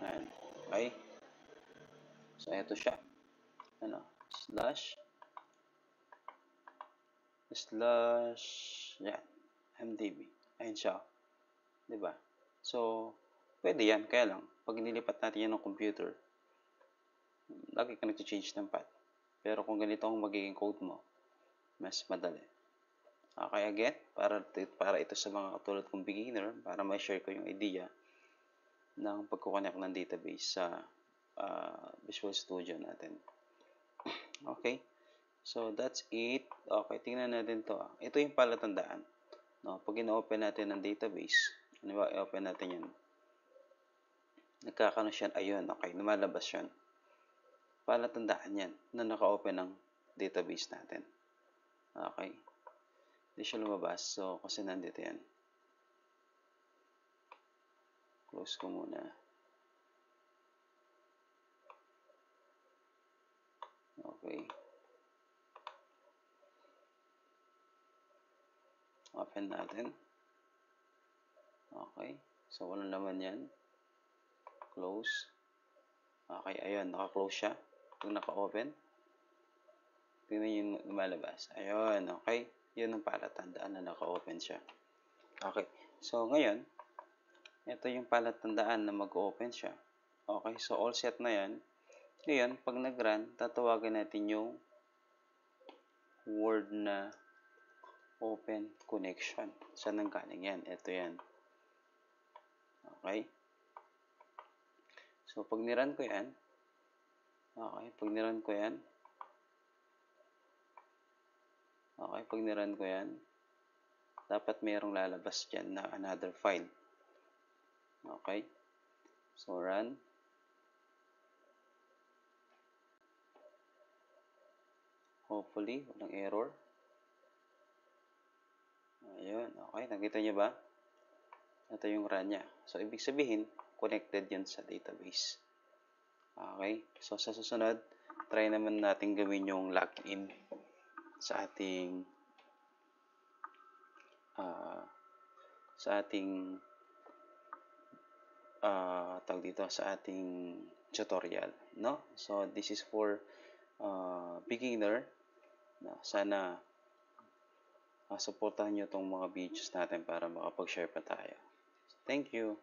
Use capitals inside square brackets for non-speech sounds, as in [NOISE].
Ayan. Okay. So, ito siya. Ano? Slash. Slash. Yan. MDB. Ayan siya. Diba? So, pwede yan. Kaya lang, pag nilipat natin yan ng computer, lagi ka nag-change ng path. Pero kung ganito ang magiging code mo, mas madali. Okay, again, para, para ito sa mga katulad kong beginner, para ma-share ko yung idea ng pagkoconnect ng database sa uh, Visual Studio natin. [CLEARS THROAT] Okay, so that's it. Okay, tingnan natin to. Ah. Ito yung palatandaan. No, pag ino-open natin ng database, ano ba, i-open natin yan. Nagkakano siya, ayun, okay, lumalabas yan. Palatandaan yan na naka-open ng database natin. Okay. Hindi siya lumabas. So, kasi nandito yan. Close ko muna. Okay. Open natin. Okay. So, wala naman yan. Close. Okay, ayun. Naka-close siya. Kung naka-open. Tingnan yung lumalabas. Ayun, okay. Yun ang palatandaan na naka-open siya. Okay. So, ngayon, ito yung palatandaan na mag-open siya. Okay. So, all set na yan. Ngayon, pag nag-run, tatawagan natin yung word na open connection. Saan ang galing yan? Ito yan. Okay. So, pag niran ko yan, okay, pag niran ko yan, Okay, pag niran ko yan, dapat mayroong lalabas dyan na another file. Okay. So, run. Hopefully, walang error. Ayun. Okay, nakita nyo ba? Ito yung run niya. So, ibig sabihin, connected yan sa database. Okay. So, sa susunod, try naman natin gawin yung login sa ating uh, sa ating uh, tawag dito sa ating tutorial no so this is for uh, beginner no? sana uh, supportahan nyo tong mga videos natin para makapag-share pa tayo thank you